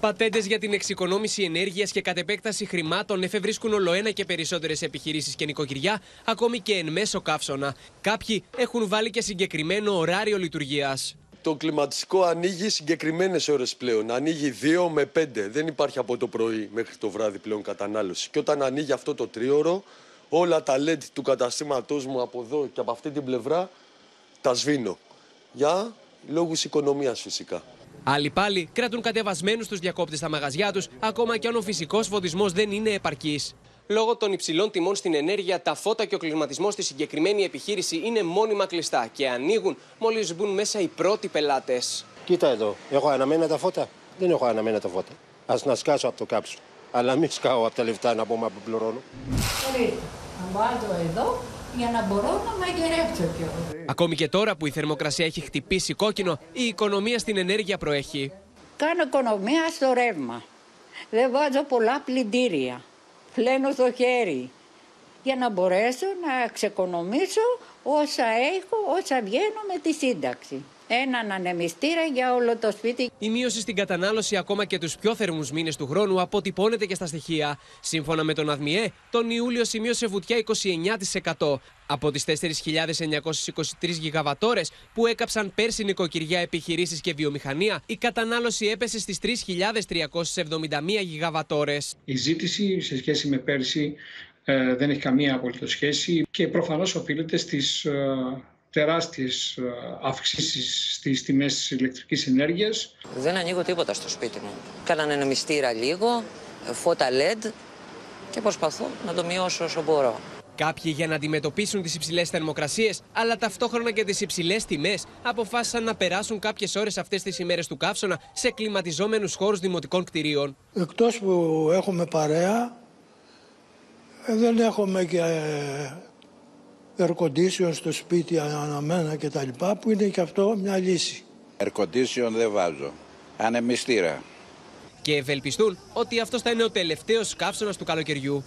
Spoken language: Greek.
Πατέντες για την εξοικονόμηση ενέργειας και κατ' επέκταση χρημάτων εφευρίσκουν ολοένα και περισσότερες επιχειρήσεις και νοικοκυριά, ακόμη και εν μέσω καύσωνα. Κάποιοι έχουν βάλει και συγκεκριμένο ωράριο λειτουργίας. Το κλιματιστικό ανοίγει συγκεκριμένες ώρες πλέον. Ανοίγει 2 με 5. Δεν υπάρχει από το πρωί μέχρι το βράδυ πλέον κατανάλωση. Και όταν ανοίγει αυτό το τρίωρο, όλα τα LED του καταστήματός μου από εδώ και από αυτή την πλευρά τα σβήνω. Για λόγους οικονομίας φυσικά. Άλλοι πάλι κρατούν κατεβασμένους τους διακόπτες στα μαγαζιά τους, ακόμα και αν ο φυσικός φωτισμός δεν είναι επαρκής. Λόγω των υψηλών τιμών στην ενέργεια, τα φώτα και ο κλιματισμός στη συγκεκριμένη επιχείρηση είναι μόνιμα κλειστά και ανοίγουν μόλις μπουν μέσα οι πρώτοι πελάτες. Κοίτα εδώ, έχω αναμένα τα φώτα; Δεν έχω αναμένα τα φώτα. Α να σκάσω από το κάψο. Αλλά μην σκάω από τα λεφτά να πούμε που πληρώνω. Μπορείτε να βάζω εδώ για να μπορώ να μαγειρέψω κιόλας. Ακόμη και τώρα που η θερμοκρασία έχει χτυπήσει κόκκινο, η οικονομία στην ενέργεια προέχει. Κάνω οικονομία στο ρεύμα. Δεν βάζω πολλά πλυντήρια. Φλένω στο χέρι. Για να μπορέσω να ξεκονομήσω όσα έχω, όσα βγαίνω με τη σύνταξη. Έναν ανεμιστήρα για όλο το σπίτι. Η μείωση στην κατανάλωση ακόμα και τους πιο θερμούς μήνες του χρόνου αποτυπώνεται και στα στοιχεία. Σύμφωνα με τον ΑΔΜΙΕ, τον Ιούλιο σημείωσε βουτιά 29%. Από τις 4.923 γιγαβατόρες που έκαψαν πέρσι νοικοκυριά, επιχειρήσεις και βιομηχανία, η κατανάλωση έπεσε στις 3.371 γιγαβατόρες. Η ζήτηση σε σχέση με πέρσι ε, δεν έχει καμία απολύτως σχέση και προφανώς οφείλεται στις ε, τεράστιες ε, αυξήσεις στις τιμές της ηλεκτρικής ενέργειας. Δεν ανοίγω τίποτα στο σπίτι μου. Κάνανε ένα μυστήρα λίγο, φώτα LED και προσπαθώ να το μειώσω όσο μπορώ. Κάποιοι για να αντιμετωπίσουν τις υψηλές θερμοκρασίες, αλλά ταυτόχρονα και τις υψηλές τιμές, αποφάσισαν να περάσουν κάποιες ώρες αυτές τις ημέρες του καύσωνα σε κλιματιζόμενους χώρους δημοτικών κτηρίων. Εκτός που έχουμε παρέα, ε, δεν έχουμε και air condition στο σπίτι αναμένα και τα λοιπά, που είναι και αυτό μια λύση. Air condition δεν βάζω. Ανεμιστήρα. Και ευελπιστούν ότι αυτό θα είναι ο τελευταίος καύσωνας του καλοκαιριού.